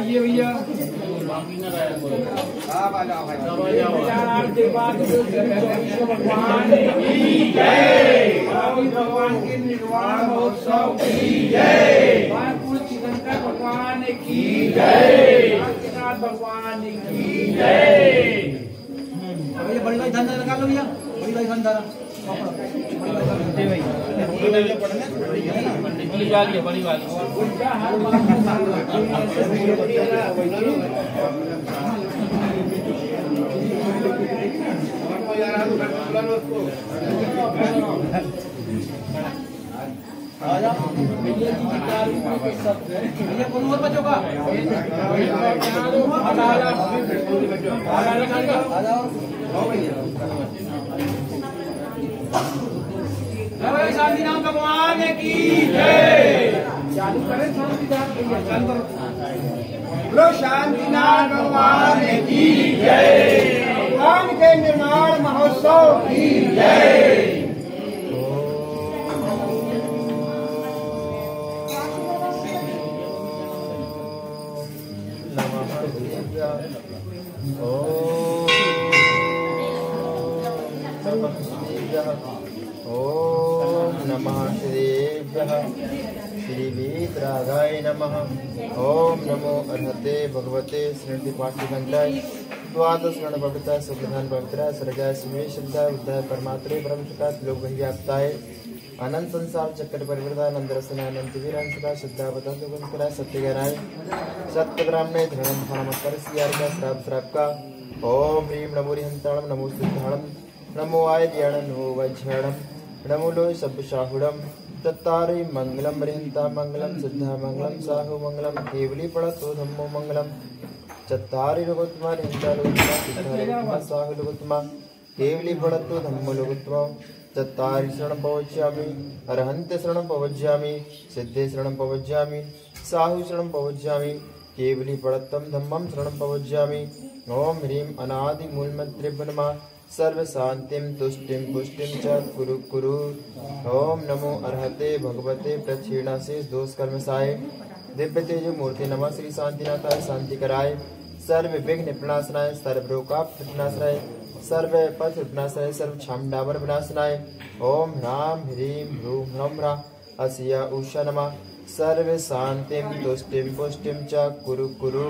आइए भैया आरती बात भगवान की जय भगवान के निर्वाण महोत्सव की जय चिदंकर भगवान की जय भगवान की जय भैया बड़ी भाई धंधा निकाल लो भैया बड़ी भाई धंधा बड़ी वाली है बड़ी वाली बच्चों का आ जाओ जय शांति नाम भगवान की चालू करें बोलो शांतिनाथ भगवान की भगवान के निर्माण महोत्सव की जय। ॐ नमः श्रीभ्यः नमः। ॐ नमो अर्हते भगवते श्रीपाठिकन्ताय द्वादशगणपविताय सुप्रधान पवित्राय सर्गाय स्मे शुद्धाय बुद्धाय परमात्रे परमसुताय लोक व्याप्ताय अनंत संसार चक्कर परिवृता नंद रसना अनंत वीरान सदा सत्यगराय सत्य ब्राह्मणे धरणम फाणमकर सियार का ओम ह्रीं नमो रिहंताणम नमो सिद्धाणम नमो आय ज्ञान नमो वज्ञाणम नमो लो सब तत्तारे मंगलम रिहंता मंगलम सिद्धा मंगलम साहु मंगलम केवली पड़तो धम्मो मंगलम चत्तारि लोकोत्तमा रिहंता लोकोत्तमा सिद्धा लोकोत्तमा साहु लोकोत्तमा केवली पड़तो धम्मो लोकोत्तमा चत्तारि शरणं पवज्यामि, अरहन्ते शरणं पवज्यामि, सिद्धे शरणं पवज्यामि, साहु शरणं पवज्यामि। केवली पड़त्तम धम्मं शरणं पवज्यामि ओम ह्रीं अनादि मूलमन्त्रेभ्यो नमः। सर्व शांतिम तुष्टिम पुष्टिम च कुरु कुरु। ओम नमो अर्हते भगवते प्रक्षीणाशेष दोष कर्मसाय दिव्य तेज मूर्ति नमः श्री शांतिनाथाय शांति कराय सर्व विघ्न विनाशनाय सर्व रोगाप विनाशनाय सर्व पथ विनाशनाय सर्व छामडावर विनाशनाय ओम ह्राम ह्रीं ह्रूं ह्रम ह्रा। अस्या उषा नमः। सर्व शांतिम तुष्टिम पुष्टिम च कुरु कुरु।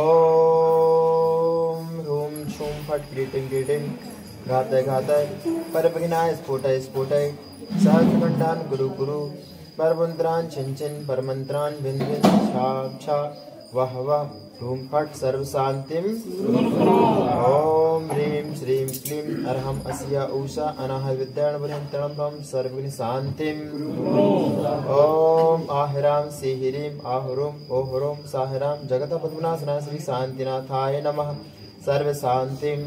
ओम ह्रूं छूं फट् क्रीटिं क्रीटिं घातय घातय परभगिनाय स्फोटय स्फोटय। सहस्रखण्डान् गुरु गुरु परमन्त्रान् छिन् छिन् परमन्त्रान् भिन् भिन् छा छा, वह वह। ह्रूं फट् सर्वशान्तिम् ओम ह्रीं श्रीम क्लीं अरहम असिया उषा अनाह विद्याणवरहन्तणं भं सर्वग्नि ओम ॐ आहिरां सिहिरीं, आहुरुं, ओहुरुं जगत पद्मनाशना श्री शांतिनाथाय नमः। सर्व शांतिम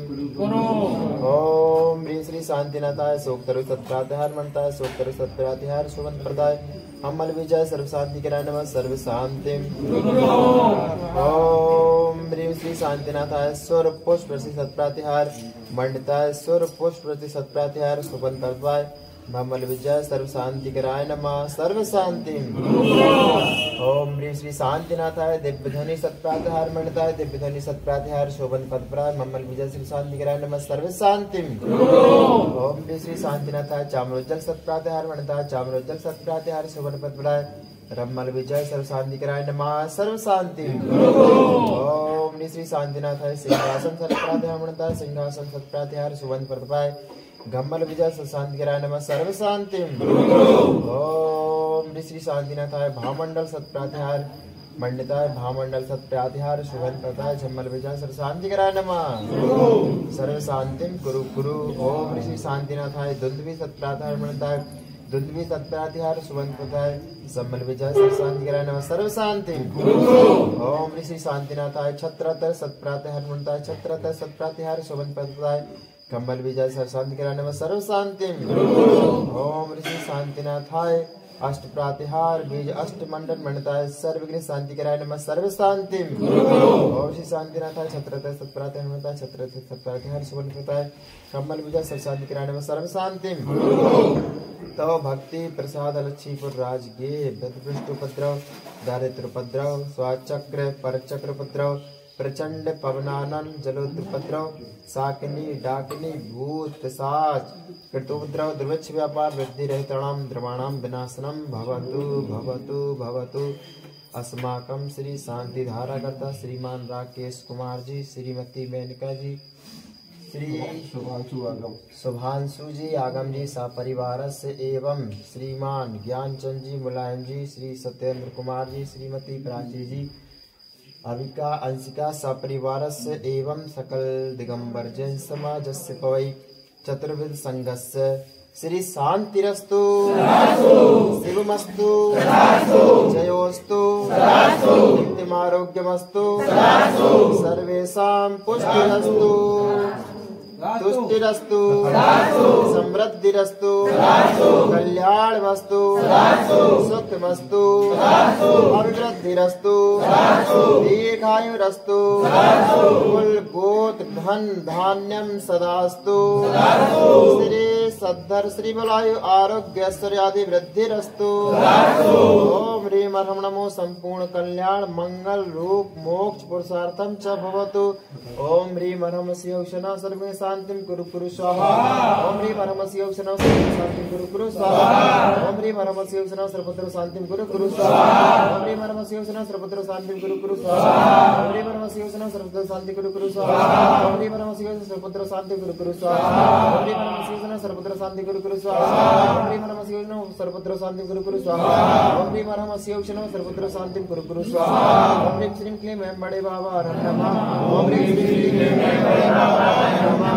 ओम ह्रीं श्री शांतिनाथाय सोक्तरु सत्प्रातिहार मनताय सोक्तरु सत्प्रातिहार सुगंध प्रदाय हमल विजय सर्व शांति कराय नमः सर्व शांतिम ओम ह्रीं श्री शांतिनाथाय स्वर पुष्प प्रति सत्प्रातिहार मंडिताय स्वर पुष्प प्रति सत्प्रातिहार सुगंध प्रदाय भमल विजय सर्व शांति कराय नमः। सर्व शांति ओम ह्रीं श्री शांतिनाथाय दिव्य ध्वनि सत्प्रातिहार मंडिताय दिव्य ध्वनि सत्प्रातिहार शोभन पदप्राय ममल विजय श्री शांति कराय नमः। सर्व शांति ओम ह्रीं श्री शांतिनाथाय चामरोज्जल सत्प्रातिहार मंडिताय चामरोज्जल सत्प्रातिहार शोभन पदप्राय रमल विजय सर्व शांति कराय नमः। सर्व शांति ओम ह्रीं श्री शांतिनाथाय सिंहासन सत्प्रातिहार मंडिताय सिंहासन सत्प्रातिहार शोभन पदप्राय गम्मल विजय शांति कराय नमः। सर्व शांति ओम श्री शांतिनाथाय भामंडल सत्प्रातिहार मंडिताय भामंडल सत्प्रातिहार शुभन प्रताय झम्मल विजय सर्व शांति कराय नमः। सर्व शांति गुरु गुरु ओम श्री शांतिनाथाय दुंदवी सत्प्रातिहार मंडिताय दुंदवी सत्प्रातिहार सुबंध प्रताय सम्मल विजय सर्व शांति कराय नमः। सर्व शांति ओम श्री शांतिनाथाय छत्रतर सत्प्रातिहार मुंताय छत्रतर सत्प्रातिहार सुबंध प्रताय कम्बल विजय सर्व शांति कराय नमः। सर्व शांति ओम ऋषि शांतिनाथाय अष्ट प्रातिहार बीज अष्ट मंडल मंडताय सर्वग्न शांति कराय नमः। सर्व शांति ओम श्री शांतिनाथाय छत्रत सत्प्रातिहार मंडताय छत्रत सत्प्रातिहार सुवर्ण प्रताय कम्बल विजय सर शांति कराय नमः। सर्व शांति तव भक्ति प्रसाद लक्ष्मीपुर राजगे व्यदपृष्ठ उपद्रव दारिद्र उपद्रव, स्वाचक्र, परचक्र उपद्रव प्रचंड पवनानन जलोद्रपद्रव साकिनी डाकिनी भूत पिशाच कृतोपद्रव दुर्भिक्ष व्यापार वृद्धि रहितणाम द्रवाणाम विनाशनम भवतु भवतु भवतु। अस्माकम श्री शांति धारा करता श्रीमान राकेश कुमार जी श्रीमती मेनका जी श्री शुभांशु जी आगम जी सपरिवार से एवं श्रीमान ज्ञानचंद जी मुलायम जी श्री सत्येंद्र कुमार जी श्रीमती प्राची जी अविका अंशिका सपरिवार से एवं सकल दिगंबर जैन समाज से पवई चतुर्विद संघस्य श्री शांतिरस्तु शिवमस्तु जयोस्तु नित्यमारोग्यमस्तु सर्वेशा पुष्टिरस्तु। तुष्टिरस्तु। कल्याण कल्याणमस्तु सुखमस्तु। अभिवृद्धिस्तु दीर्घायुरस्तु। कुल धन धान्यम सदास्तु श्री सद्धर श्री बलायु आरोग्य ऐश्वर्यादि वृद्धिरस्तु ओम ह्रीम हरम नमो संपूर्ण कल्याण मंगल रूप, मोक्ष पुरुषार्थम च भवतु। ओम ह्रीम हरम शिवशना सर्वे शांतिम कुरु कुरु स्वाहा। ओम ह्रीम हरम शिवशना सर्वे शांतिम कुरु कुरु स्वाहा। ओम ह्रीम हरम शिवशना सर्वत्र शांतिम कुरु कुरु स्वाहा। ओम ह्रीम हरम शिवशना सर्वत्र शांतिम कुरु कुरु स्वाहा। ओम ह्रीम हरम शिवशना सर्वत्र शांति कुरु कुरु स्वाहा। ओम ह्रीम हरम शिवशना सर्वत्र शांति कुरु कुरु स्वाहा। ओम ह्रीम हरम शिवशना सर्वत्र सर्वत्र शांति गुरु गुरु स्वाहा ओम ह्रीं नमः शिवशनो सर्वत्र शांति गुरु गुरु स्वाहा ओम ह्रीं नमः शिवशनो सर्वत्र शांति गुरु गुरु स्वाहा ओम ह्रीं श्रीं क्लीं ऐं बड़े बाबा नमः ओम ह्रीं श्रीं क्लीं ऐं बड़े बाबा नमः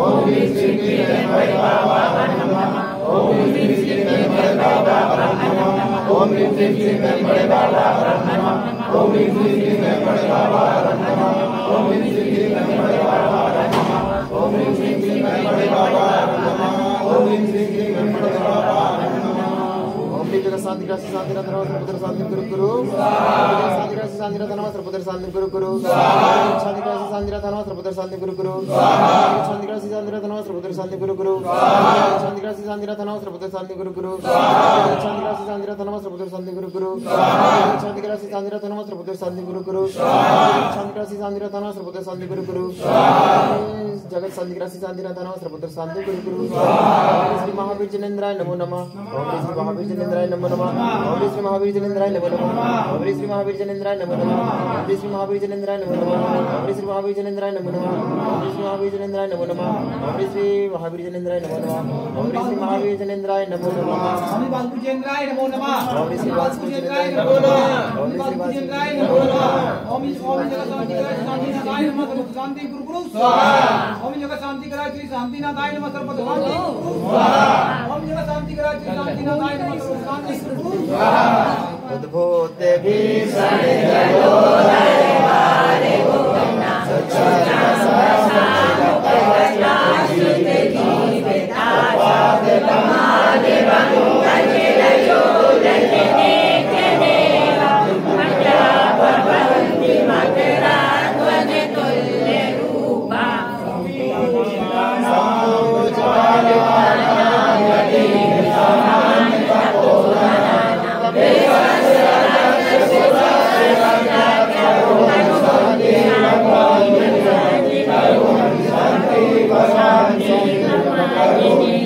ओम ह्रीं श्रीं क्लीं ऐं बड़े बाबा नमः ओम ह्रीं श्रीं क्लीं ऐं बड़े बाबा नमः ओम ह्रीं श्रीं क्लीं ऐं बड़े बाबा नमः ओम ह्रीं श्रीं क्लीं ऐं बड़े बाबा नमः ओम ह्रीं श्रीं क्लीं ऐं बड़े बाबा శాంతి రాశి శాంతి రత్న పుత్ర శాంతి గురు గురు శాంతి రాశి శాంతి రత్న పుత్ర శాంతి గురు గురు శాంతి రాశి శాంతి రత్న పుత్ర శాంతి గురు గురు శాంతి రాశి శాంతి రత్న పుత్ర శాంతి గురు గురు శాంతి రాశి శాంతి రత్న పుత్ర శాంతి గురు గురు శాంతి రాశి శాంతి రత్న పుత్ర శాంతి గురు గురు శాంతి రాశి శాంతి రత్న పుత్ర శాంతి గురు గురు శాంతి రాశి శాంతి రత్న పుత్ర శాంతి గురు గురు जगत शांति राशि शांति रत्न पुत्र शांति गुरु गुरु श्री महावीर जनेन्द्राय नमो नमः ओम श्री महावीर जनेन्द्राय नमो नमः ओम श्री महावीर जनेन्द्राय नमो नमः ओम श्री महावीर जनेन्द्राय नमो नमः ओम श्री महावीर जनेन्द्राय नमो नमः ओम श्री महावीर जनेन्द्राय नमो नमः ओम श्री महावीर जनेन्द्राय नमो नमः ओम श्री महावीर जनेन्द्राय नमो नमः ओम श्री महावीर जनेन्द्राय नमो नमः स्वामी बालकुचेन्द्राय नमो नमः ओम श्री वासुदेवाय नमो नमो नमः ओम बालकुचेन्द्राय नमो नमः ओम शांति कराय शांति नाथाय नमः सर्व शांति गुरु गुरु स्वाहा ओम जगत शांति कराय श्री शांति नाथाय नमः सर्व शांति गुरु गुरु स्वाहा ओम जगत शांति कराय श्री शांति नाथाय नमः सर्व शांति गुरु गुरु स्वाहा उद्भूत भी एक हज़ार शांति नाम भगवान की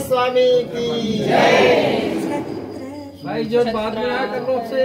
स्वामी की। भाई जो बाद में आया कर लो से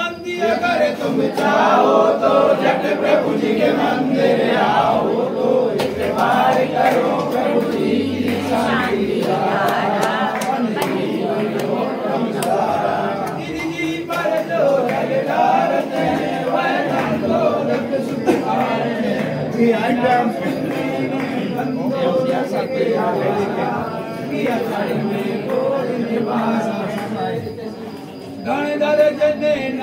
अगर तुम चाहो तो जट प्रभु जी के मंदिर आओ तो बार करो प्रभु जी की शांति गिरि जी पर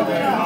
न